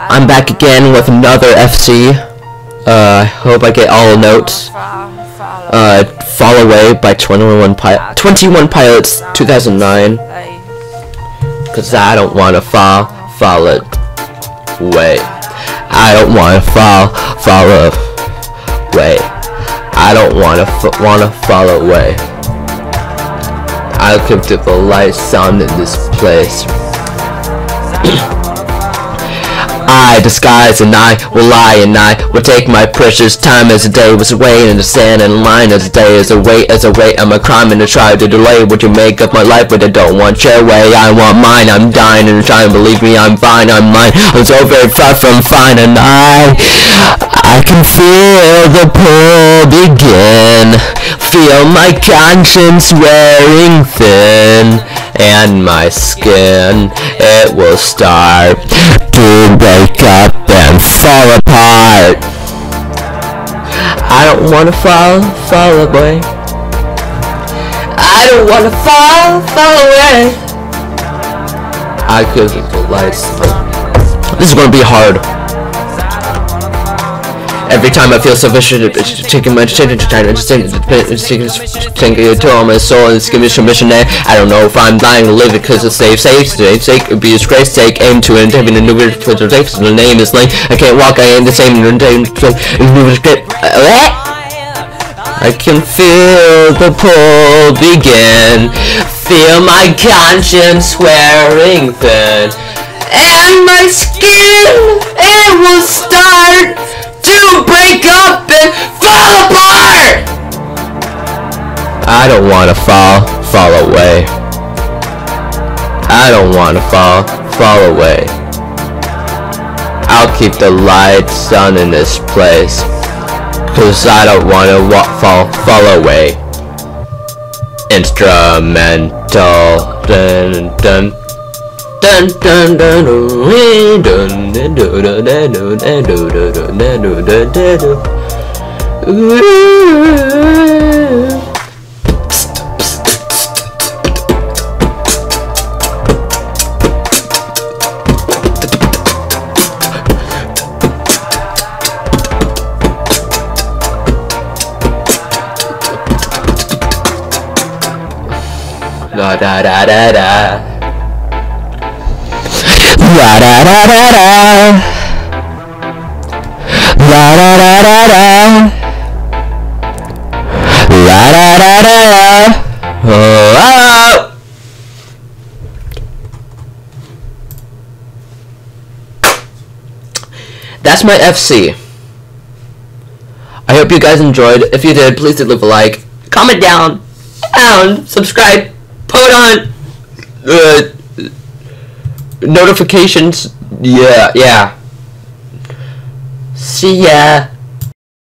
I'm back again with another FC. Uh, I hope I get all the notes. Uh, Fall Away by 21, Pi 21 Pilots 2009. Cause I don't wanna fall, fall away. I don't wanna fall, fall away. I don't wanna, wanna fall away. I'll keep the lights on in this place. I disguise and I will lie and I will take my precious time as a day was away in the sand and line as a day is a wait as a wait I'm a crime and I try to delay what you make of my life but I don't want your way. I want mine. I'm dying and trying believe me I'm fine. I'm mine. I'm so very far from fine and I I can feel the pull begin. Feel my conscience wearing thin and my skin it will start to break up and fall apart. I don't wanna fall, fall away. I don't wanna fall, fall away. I could the lights This is gonna be hard Every time I feel it's taking my attention to try to understand it's taking a toll on my soul and me permission there. I don't know if I'm dying to live because it's safe, safe, safe, sake, abuse, grace, sake, aim to and having a new Twitter safe, so the name is lame. I can't walk, I ain't the same, I can feel the pull begin, feel my conscience wearing thin, and my skin, I don't wanna fall, fall away. I don't wanna fall, fall away. I'll keep the lights on in this place. Cause I don't wanna walk, fall, fall away. Instrumental. Dun, dun, Dun dun dun dun dun dun dun dun dun dun dun dun dun Da da da da da La da da da da. La da da da da. La da da da da. Oh. That's my FC. I hope you guys enjoyed. If you did, please do leave a like, comment down, and subscribe, put on. Uh, notifications. Yeah, yeah. See ya.